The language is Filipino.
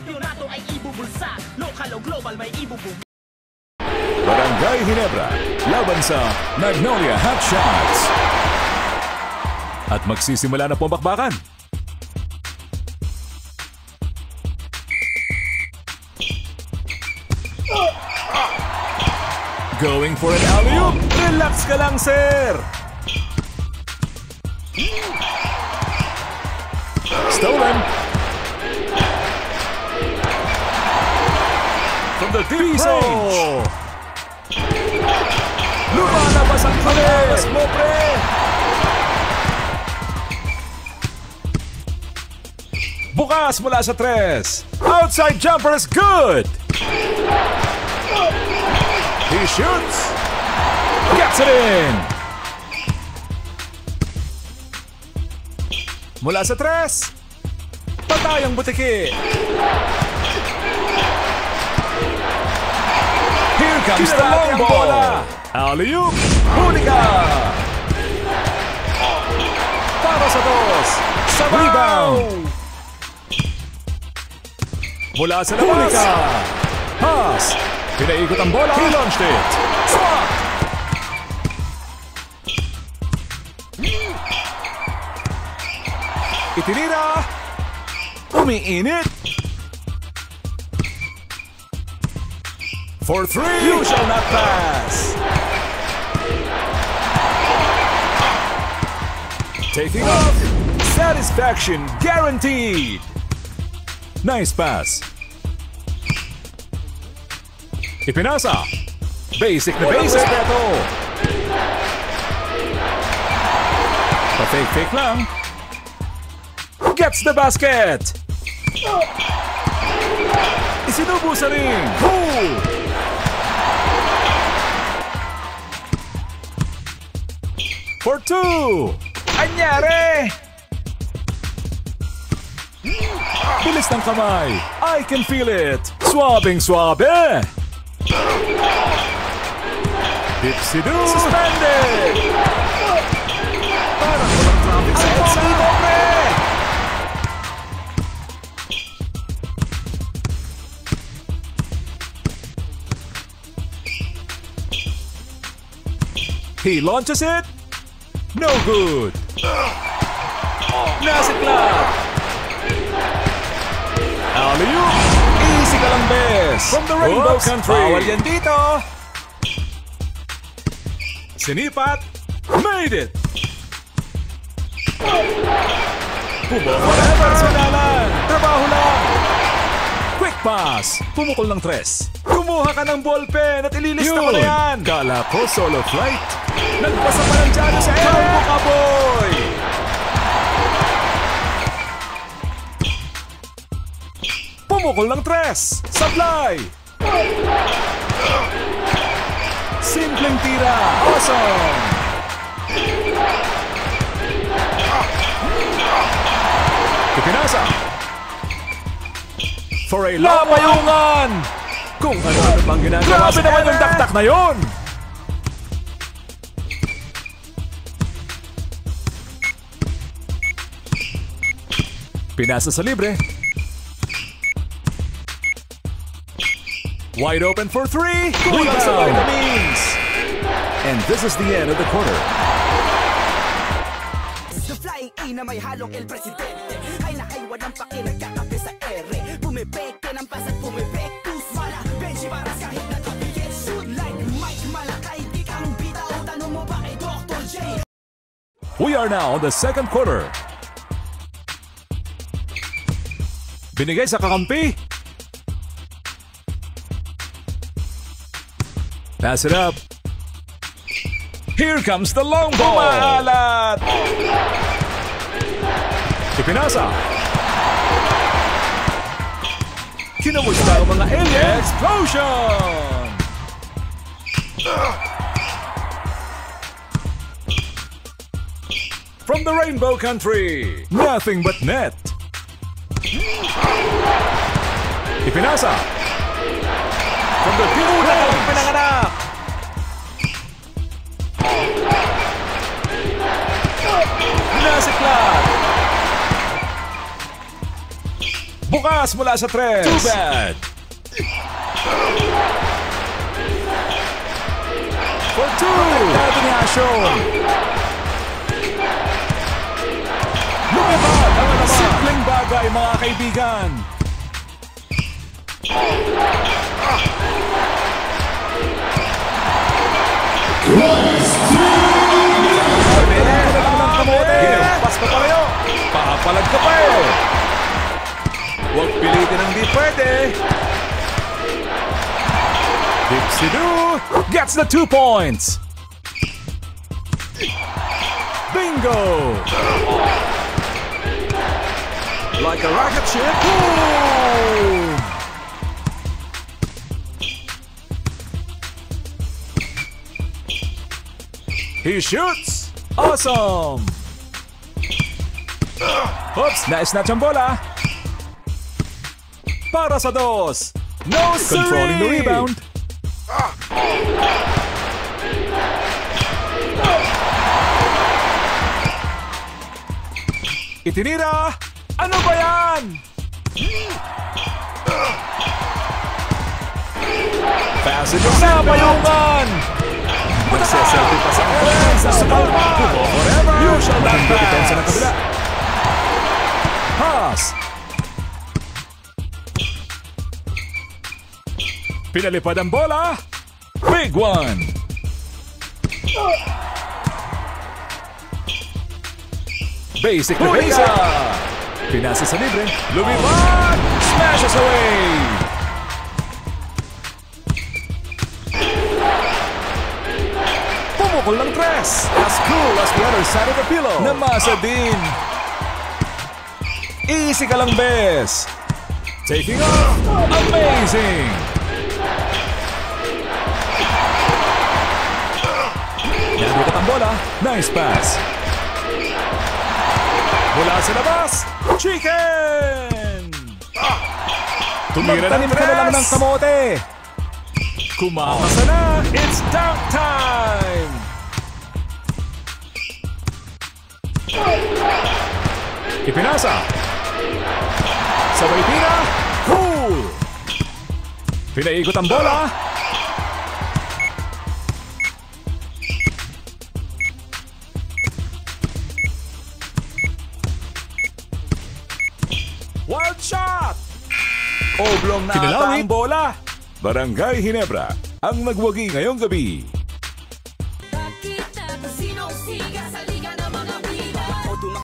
Kampyonato ay ibubulsa Lokal o global may ibubulsa Barangay Ginebra, laban sa Magnolia Hot Shots. At magsisimula na po ang bakbakan. Going for an alley-oop. Relax ka lang, sir. Stolen. The deep range. Lumalabas ang kalas mo, pre! Bukas mula sa tres. Outside jumper is good! He shoots! Gets it in! Mula sa tres. Patay ang butiki. Camstad en bola. Alley-oop. Única. Todos a dos. Sabão. Rebound. Bola hacia la única. Pass. Wieder Ego dann Bola. Kilon steht. Swat. Itinira. Umiinit. For three. You shall not pass. Taking off. Satisfaction guaranteed. Nice pass. Ipinasa. Basic na basic. Respeto. Pa-fake-fake lang. Gets the basket. Oh. Isinubo sa ring. Cool. For two. Anyari! Bilis ng kamay. I can feel it. Swabing swabe. Dipsy-doo. Suspended. Parang walang traffic sa EDSA. He launches it. No good. Nasa club. Alley-oop. Easy ka lang, bes. From the Rainbow Oops, Country. bawal yan dito. Sinipat. Made it. Pumukol ang personalan. Trabaho lang. Quick pass. Pumukol ng tres. Kumuha ka ng ballpen at ililista mo na yan. Kala ko solo flight. Nagpasa pa ng dyan sa Kampo ka, boy. Pumukol ng tres. Supply. Simpleng tira. Awesome. Ipinasa. For a Lapayungan! Kung ano-ano bang ginagawa Grabe naman yung dakdak na yon! Pinasa sa libre. Wide open for three. Kulang sa vitamins. And this is the end of the quarter. The flying A na may halong El Presidente Ay na ay walang paki nagkakape sa ere Pumipeke ng pasat pumipektus Mala, Benji Baras kahit nagkapigit Shoot like Mike Malakay Di kang bitaw, tanong mo ba kay Dr. J We are now in the second quarter. Binigay sa kakampi. Pass it up. Here comes the long ball. Umaalat. Ipinasa. Kinamusta ang mga alien? Explosion! From the Rainbow Country, nothing but net. Ipinasa. Dipinasa. Sambil biru dalam penanganan. Nasiklan. Bukas mula sa tres. Too bad. For two. Kaya ni Ashon. Kamote. Pas pa pareho. Papalag ka pa eh. Huwag pilitin ang di pwede. Dipsy-doo gets the two points. Bingo! Like a rocket ship. He shoots! Awesome! Oops, na-snatch ang bola. Para sa dos. No Controlling the rebound. Itinira! Ano ba yan? Facet yung napayungan! Nagseselfie pa sa offense! Sa! Forever! Usual lang depensa ng kabila. Pass! Pinalipad ang bola! Big one! Basic na basic! Pinasa sa libre. Lumipad! Smashes away! Pumukol ng tres! As cool as the other side of the pillow. Namasa din! Easy ka lang, Bes! Taking off! Amazing! Nabigat ang bola. Nice pass. Mula sa labas, chicken! Tumira ng Magtanim na lang ng tres! kamote. Kumakasa na! It's dunk time! Ipinasa! Sabay tira! Cool! Pinaikot ang bola! Oblong na ata Kinalawit. ang bola! Barangay Hinebra, ang nagwagi ngayong gabi.